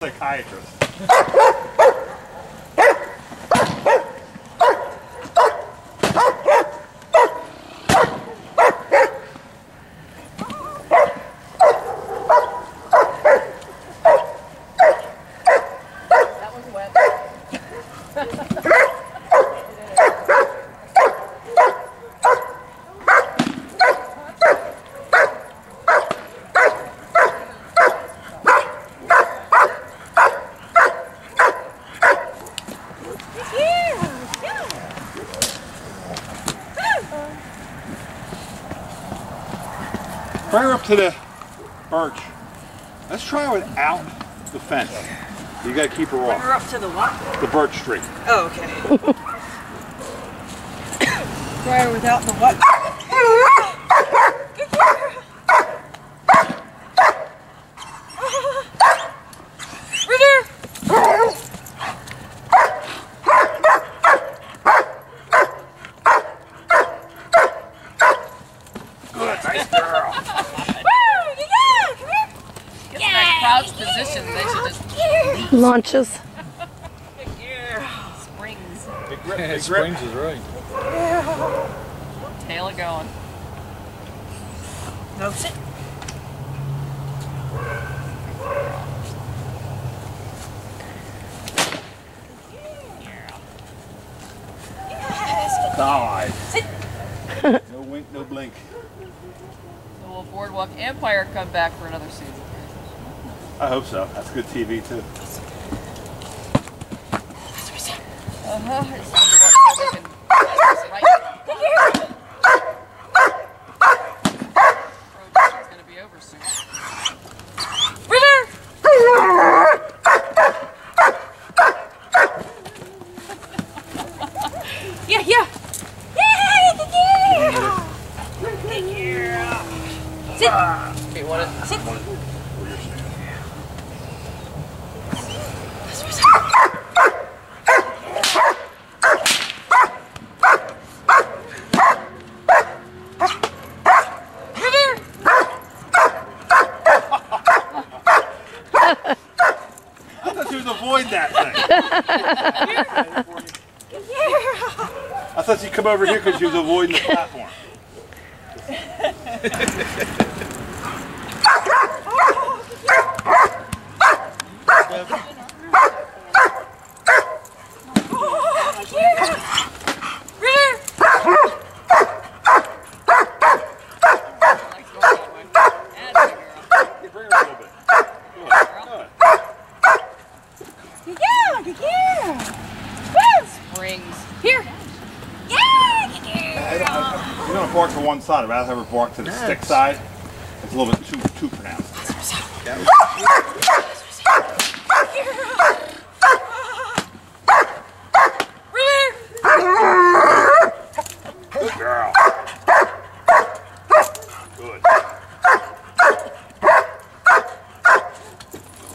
psychiatrist. Bring her up to the birch. Let's try her without the fence. You gotta keep her Bring her off. up to the what? The birch tree. Oh, okay. Try her without the what? Good, nice girl. Get in that crouch position. They should just Launches. springs. Big grip, big. Springs is right. Tail it going. No, sit. God. no wink, no blink. So will Boardwalk Empire come back for another season? I hope so. That's good TV too. Uh-huh. I just wonder what how they can right. Prohibition's gonna be over soon. Yeah, yeah. Sit. You want it? Sit. I was that thing. I thought she'd come over here because she was avoiding the platform. Bring her a little bit. Good, good. Springs. Here. You're gonna bark to one side. I'd rather have her bark to the stick side. It's a little bit too too pronounced. Good girl. Good.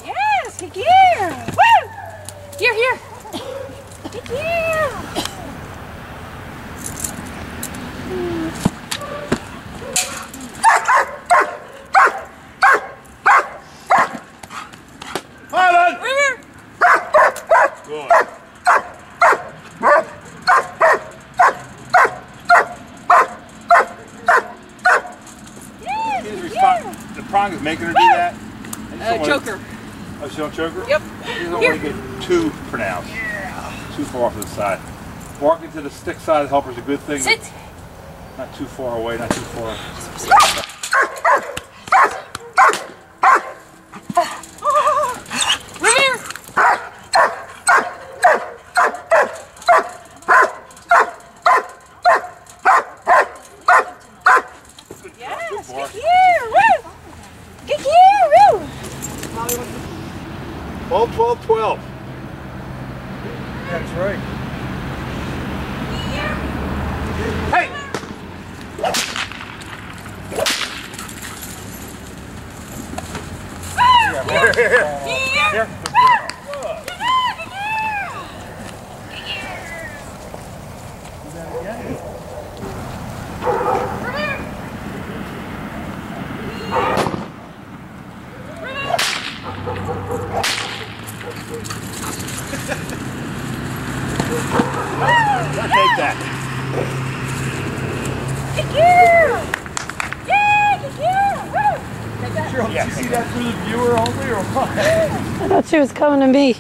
Yes, good year. Woo! Here, here. Good year. Island! Good. The prong is making her do that. Uh, choker. Oh, she don't choke her? Yep. You don't want to get too pronounced. Too far off to the side. Barking to the stick side helper is a good thing. Sit. Not too far away, not too far. Come here. Yes, bark. good year. Woo! Good year. Woo! 12, 12, 12. That's right. Hey! Here, here, here. Cheryl, did you see that through the viewer only or what? I thought she was coming to me.